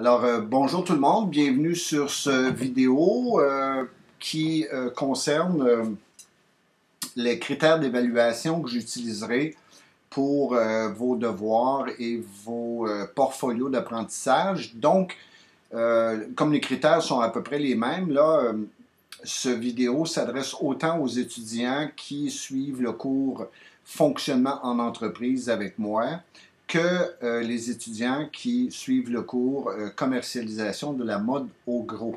Alors, euh, bonjour tout le monde, bienvenue sur ce vidéo euh, qui euh, concerne les critères d'évaluation que j'utiliserai pour vos devoirs et vos portfolios d'apprentissage. Donc, comme les critères sont à peu près les mêmes, là, ce vidéo s'adresse autant aux étudiants qui suivent le cours fonctionnement en entreprise avec moi que euh, les étudiants qui suivent le cours euh, commercialisation de la mode au gros.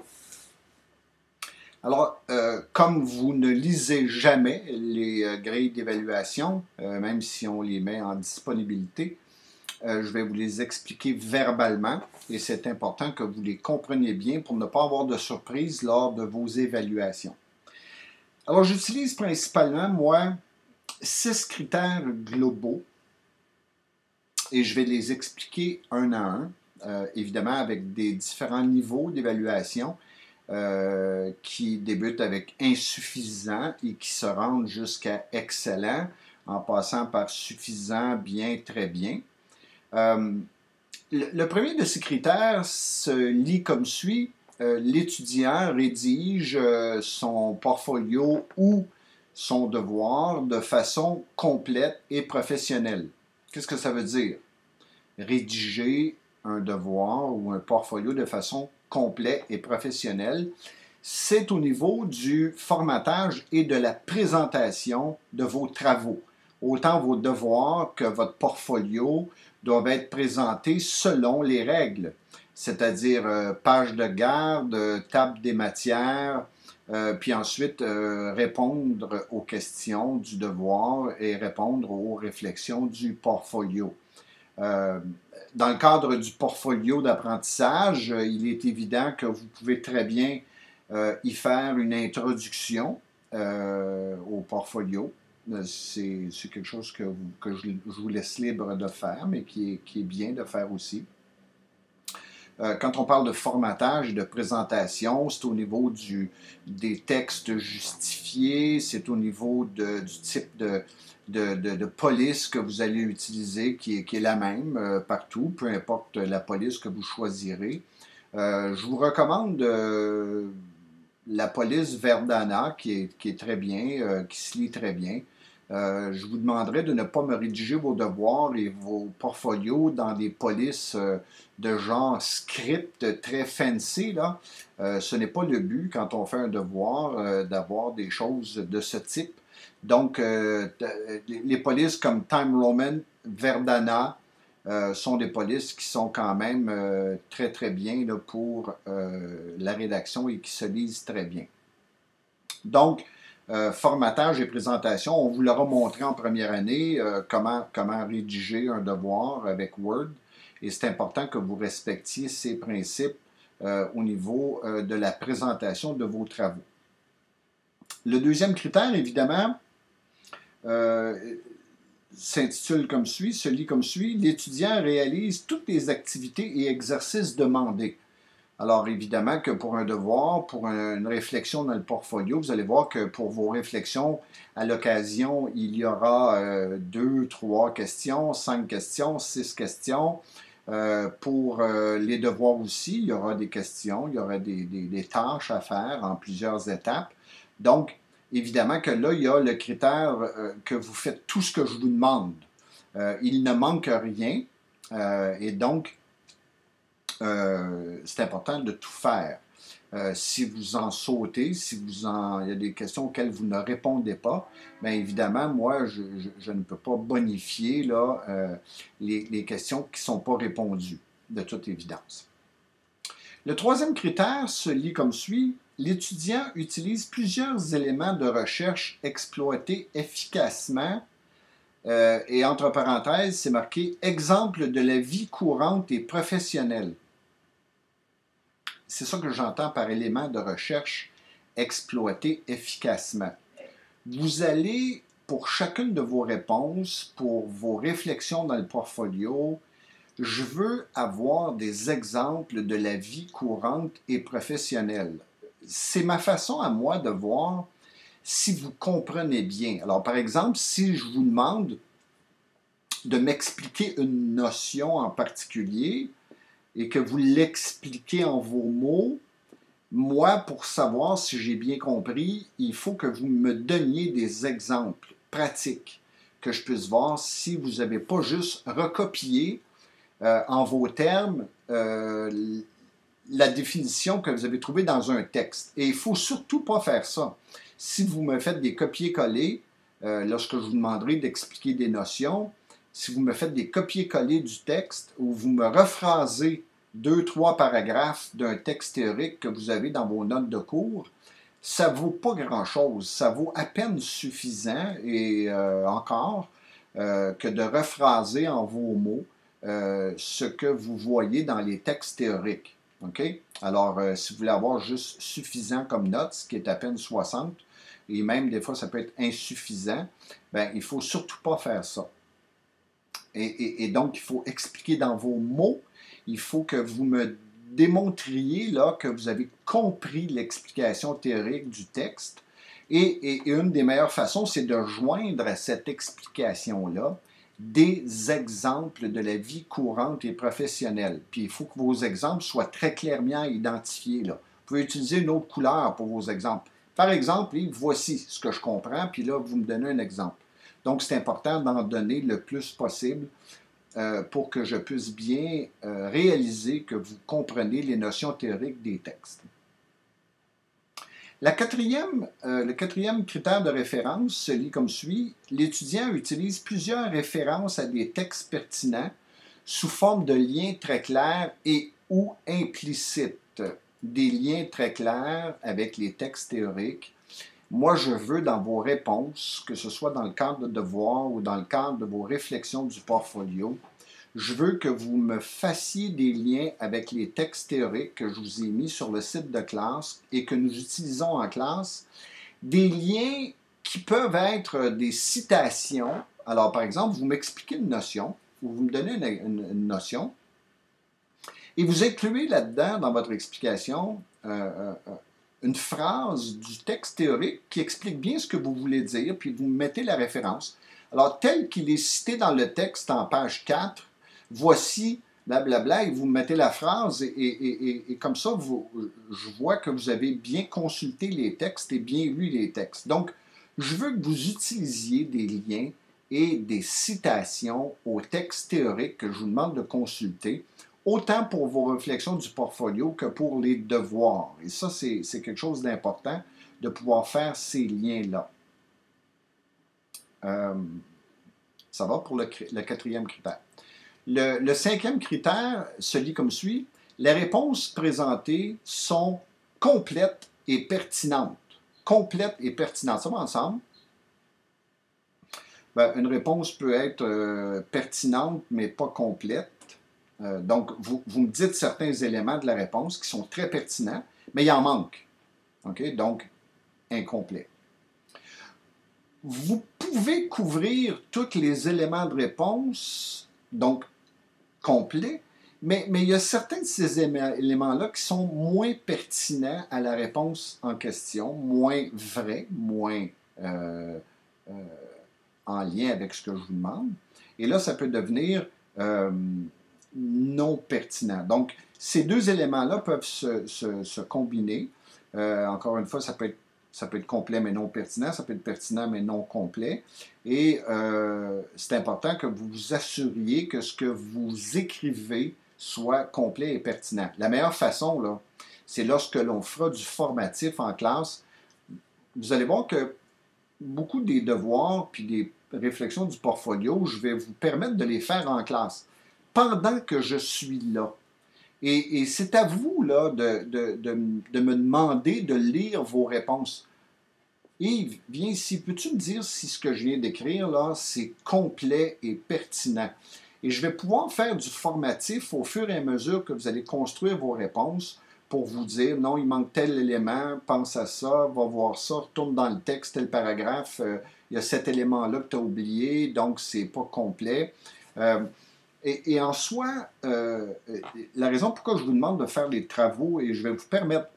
Alors, euh, comme vous ne lisez jamais les grilles d'évaluation, même si on les met en disponibilité, je vais vous les expliquer verbalement et c'est important que vous les compreniez bien pour ne pas avoir de surprise lors de vos évaluations. Alors, j'utilise principalement, moi, six critères globaux et je vais les expliquer un à un, euh, évidemment avec des différents niveaux d'évaluation euh, qui débutent avec insuffisant et qui se rendent jusqu'à excellent en passant par suffisant, bien, très bien. Euh, le, premier de ces critères se lit comme suit. L'étudiant rédige son portfolio ou son devoir de façon complète et professionnelle. Qu'est-ce que ça veut dire? Rédiger un devoir ou un portfolio de façon complète et professionnelle, c'est au niveau du formatage et de la présentation de vos travaux. Autant vos devoirs que votre portfolio doivent être présentés selon les règles, c'est-à-dire euh, page de garde, table des matières, euh, puis ensuite euh, répondre aux questions du devoir et répondre aux réflexions du portfolio. Euh, dans le cadre du portfolio d'apprentissage, il est évident que vous pouvez très bien y faire une introduction au portfolio. C'est quelque chose que, je, vous laisse libre de faire, mais qui est bien de faire aussi. Euh, quand on parle de formatage et de présentation, c'est au niveau du, des textes justifiés, c'est au niveau du type de, de, de, police que vous allez utiliser, qui est, qui est la même euh, partout, peu importe la police que vous choisirez. Euh, je vous recommande la police Verdana, qui est, qui est très bien, qui se lit très bien. Euh, je vous demanderai de ne pas me rédiger vos devoirs et vos portfolios dans des polices euh, de genre script très fancy. Là. Euh, ce n'est pas le but quand on fait un devoir d'avoir des choses de ce type. Donc, les polices comme Time Roman, Verdana, sont des polices qui sont quand même très très bien pour la rédaction et qui se lisent très bien. Donc, euh, formatage et présentation. On vous l'aura montré en première année euh, comment, rédiger un devoir avec Word. Et c'est important que vous respectiez ces principes euh, au niveau de la présentation de vos travaux. Le deuxième critère, évidemment, s'intitule comme suit, se lit comme suit, l'étudiant réalise toutes les activités et exercices demandés. Alors évidemment que pour un devoir, pour une réflexion dans le portfolio, vous allez voir que pour vos réflexions, à l'occasion, il y aura euh, deux, trois questions, cinq questions, six questions. Euh, pour euh, les devoirs aussi, il y aura des questions, il y aura des, des, tâches à faire en plusieurs étapes. Donc, évidemment que là, il y a le critère que vous faites tout ce que je vous demande. il ne manque rien. et donc, euh, c'est important de tout faire. Euh, si vous en sautez, si vous en, il y a des questions auxquelles vous ne répondez pas, bien évidemment, moi, je, ne peux pas bonifier là, euh, les, les, questions qui ne sont pas répondues, de toute évidence. Le troisième critère se lit comme suit. L'étudiant utilise plusieurs éléments de recherche exploités efficacement et entre parenthèses, c'est marqué exemple de la vie courante et professionnelle. C'est ça que j'entends par élément de recherche exploité efficacement. Vous allez, pour chacune de vos réponses, pour vos réflexions dans le portfolio, je veux avoir des exemples de la vie courante et professionnelle. C'est ma façon à moi de voir si vous comprenez bien. Alors, par exemple, si je vous demande de m'expliquer une notion en particulier, et que vous l'expliquez en vos mots, moi, pour savoir si j'ai bien compris, il faut que vous me donniez des exemples pratiques, que je puisse voir si vous n'avez pas juste recopié euh, en vos termes euh, la définition que vous avez trouvée dans un texte. Et il ne faut surtout pas faire ça. Si vous me faites des copier-coller, euh, lorsque je vous demanderai d'expliquer des notions, si vous me faites des copier-coller du texte ou vous me rephrasez deux, trois paragraphes d'un texte théorique que vous avez dans vos notes de cours, ça vaut pas grand-chose. Ça vaut à peine suffisant et euh, encore euh, que de rephraser en vos mots ce que vous voyez dans les textes théoriques. Alors, si vous voulez avoir juste suffisant comme note, ce qui est à peine 60, et même des fois ça peut être insuffisant, ben, il ne faut surtout pas faire ça. Et, donc, il faut expliquer dans vos mots, il faut que vous me démontriez là, que vous avez compris l'explication théorique du texte. Et, et, une des meilleures façons, c'est de joindre à cette explication-là des exemples de la vie courante et professionnelle. Puis il faut que vos exemples soient très clairement identifiés. Là. Vous pouvez utiliser une autre couleur pour vos exemples. Par exemple, voici ce que je comprends, puis là, vous me donnez un exemple. Donc, c'est important d'en donner le plus possible euh, pour que je puisse bien euh, réaliser que vous comprenez les notions théoriques des textes. La quatrième, euh, le quatrième critère de référence se lit comme suit. L'étudiant utilise plusieurs références à des textes pertinents sous forme de liens très clairs et ou implicites des liens très clairs avec les textes théoriques. Moi, je veux dans vos réponses, que ce soit dans le cadre de devoir ou dans le cadre de vos réflexions du portfolio, je veux que vous me fassiez des liens avec les textes théoriques que je vous ai mis sur le site de classe et que nous utilisons en classe, des liens qui peuvent être des citations. Alors, par exemple, vous m'expliquez une notion, ou vous me donnez une notion, et vous incluez là-dedans, dans votre explication, euh, euh, euh, une phrase du texte théorique qui explique bien ce que vous voulez dire, puis vous mettez la référence. Alors, tel qu'il est cité dans le texte en page 4, voici blablabla, et vous mettez la phrase, et, comme ça, vous, je vois que vous avez bien consulté les textes et bien lu les textes. Donc, je veux que vous utilisiez des liens et des citations au texte théorique que je vous demande de consulter autant pour vos réflexions du portfolio que pour les devoirs. Et ça, c'est quelque chose d'important de pouvoir faire ces liens-là. Euh, ça va pour le, quatrième critère. Le, cinquième critère se lit comme suit. Les réponses présentées sont complètes et pertinentes. Complètes et pertinentes. Ça va ensemble? Ben, une réponse peut être euh, pertinente, mais pas complète. Euh, donc, vous, me dites certains éléments de la réponse qui sont très pertinents, mais il en manque. OK? Donc, incomplet. Vous pouvez couvrir tous les éléments de réponse, donc complets, mais, mais il y a certains de ces éléments-là qui sont moins pertinents à la réponse en question, moins vrais, moins euh, euh, en lien avec ce que je vous demande. Et là, ça peut devenir non pertinent. Donc, ces deux éléments-là peuvent se, combiner. Euh, encore une fois, ça peut, être, complet mais non pertinent, ça peut être pertinent mais non complet. Et euh, c'est important que vous vous assuriez que ce que vous écrivez soit complet et pertinent. La meilleure façon, là, c'est lorsque l'on fera du formatif en classe. Vous allez voir que beaucoup des devoirs puis des réflexions du portfolio, je vais vous permettre de les faire en classe pendant que je suis là. Et, c'est à vous là, de, me demander de lire vos réponses. Yves, viens ici, peux-tu me dire si ce que je viens d'écrire là, c'est complet et pertinent? Et je vais pouvoir faire du formatif au fur et à mesure que vous allez construire vos réponses pour vous dire non, il manque tel élément, pense à ça, va voir ça, retourne dans le texte, tel paragraphe, euh, il y a cet élément-là que tu as oublié, donc c'est pas complet. Euh, et, en soi, euh, la raison pourquoi je vous demande de faire les travaux, et je vais vous permettre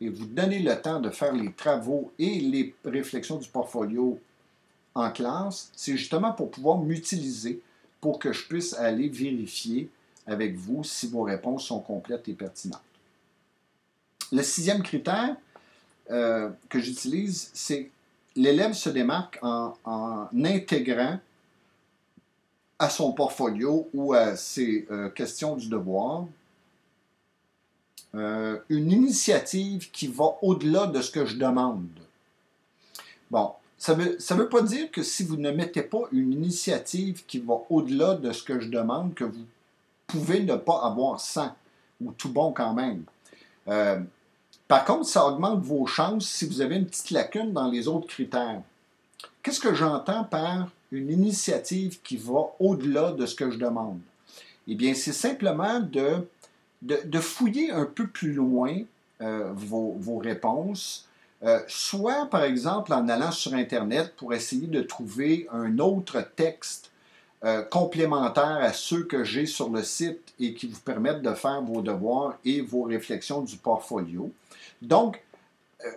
et vous donner le temps de faire les travaux et les réflexions du portfolio en classe, c'est justement pour pouvoir m'utiliser pour que je puisse aller vérifier avec vous si vos réponses sont complètes et pertinentes. Le sixième critère euh, que j'utilise, c'est l'élève se démarque en, intégrant à son portfolio ou à ses euh, questions du devoir euh, une initiative qui va au-delà de ce que je demande. Bon, ça ne veut, ça veut pas dire que si vous ne mettez pas une initiative qui va au-delà de ce que je demande, que vous pouvez ne pas avoir 100 ou tout bon quand même. Euh, par contre, ça augmente vos chances si vous avez une petite lacune dans les autres critères. Qu'est-ce que j'entends par une initiative qui va au-delà de ce que je demande? Eh bien, c'est simplement de, de, fouiller un peu plus loin euh, vos, vos, réponses, euh, soit par exemple en allant sur Internet pour essayer de trouver un autre texte euh, complémentaires à ceux que j'ai sur le site et qui vous permettent de faire vos devoirs et vos réflexions du portfolio. Donc,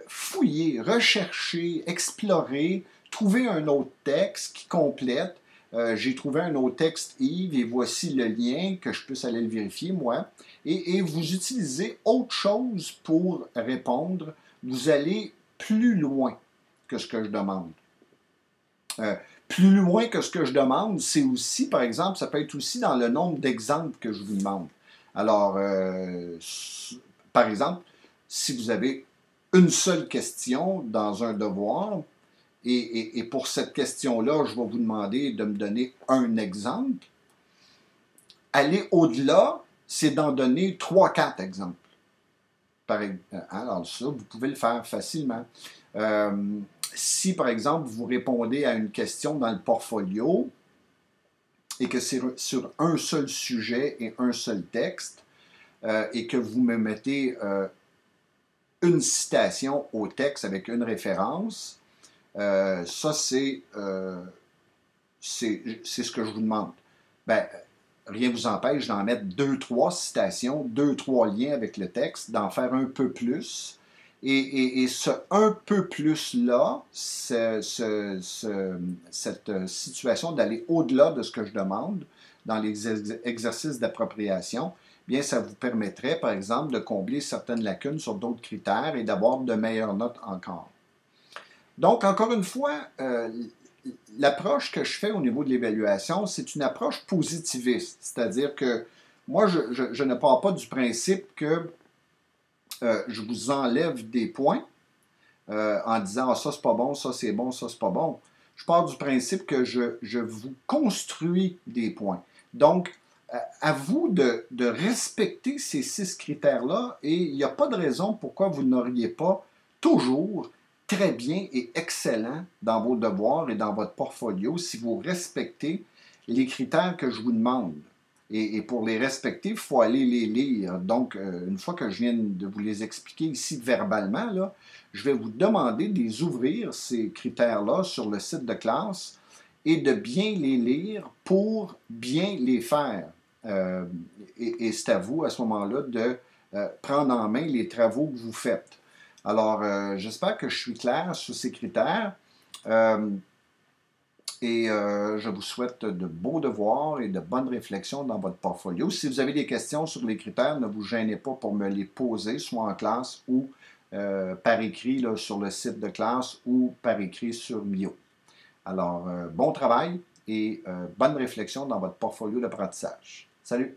fouillez, recherchez, explorez, trouvez un autre texte qui complète. Euh, j'ai trouvé un autre texte Yves et voici le lien que je puisse aller le vérifier moi. Et, vous utilisez autre chose pour répondre. Vous allez plus loin que ce que je demande. Plus loin que ce que je demande, c'est aussi, par exemple, ça peut être aussi dans le nombre d'exemples que je vous demande. Alors, euh, par exemple, si vous avez une seule question dans un devoir, et, pour cette question-là, je vais vous demander de me donner un exemple, aller au-delà, c'est d'en donner trois, quatre exemples. Par, euh, alors ça, vous pouvez le faire facilement. Euh, si, par exemple, vous répondez à une question dans le portfolio et que c'est sur un seul sujet et un seul texte, euh, et que vous me mettez une citation au texte avec une référence, euh, ça, c'est, c'est, ce que je vous demande. Ben, rien ne vous empêche d'en mettre deux, trois citations, deux, trois liens avec le texte, d'en faire un peu plus et, ce un peu plus-là, cette situation d'aller au-delà de ce que je demande dans les exercices d'appropriation, bien, ça vous permettrait, par exemple, de combler certaines lacunes sur d'autres critères et d'avoir de meilleures notes encore. Donc, encore une fois, euh, l'approche que je fais au niveau de l'évaluation, c'est une approche positiviste, c'est-à-dire que moi, je, ne pars pas du principe que euh, je vous enlève des points euh, en disant ah, ça c'est pas bon, ça c'est bon, ça c'est pas bon. Je pars du principe que je, vous construis des points. Donc, à vous de, de, respecter ces six critères-là et il n'y a pas de raison pourquoi vous n'auriez pas toujours très bien et excellent dans vos devoirs et dans votre portfolio si vous respectez les critères que je vous demande. Et, pour les respecter, il faut aller les lire. Donc, euh, une fois que je viens de vous les expliquer ici verbalement, je vais vous demander de les ouvrir, ces critères-là, sur le site de classe et de bien les lire pour bien les faire. Euh, et, c'est à vous, à ce moment-là, de euh, prendre en main les travaux que vous faites. Alors, j'espère que je suis clair sur ces critères. Et euh, je vous souhaite de beaux devoirs et de bonnes réflexions dans votre portfolio. Si vous avez des questions sur les critères, ne vous gênez pas pour me les poser, soit en classe ou euh, par écrit sur le site de classe ou par écrit sur Mio. Alors, euh, bon travail et bonne réflexion dans votre portfolio d'apprentissage. Salut!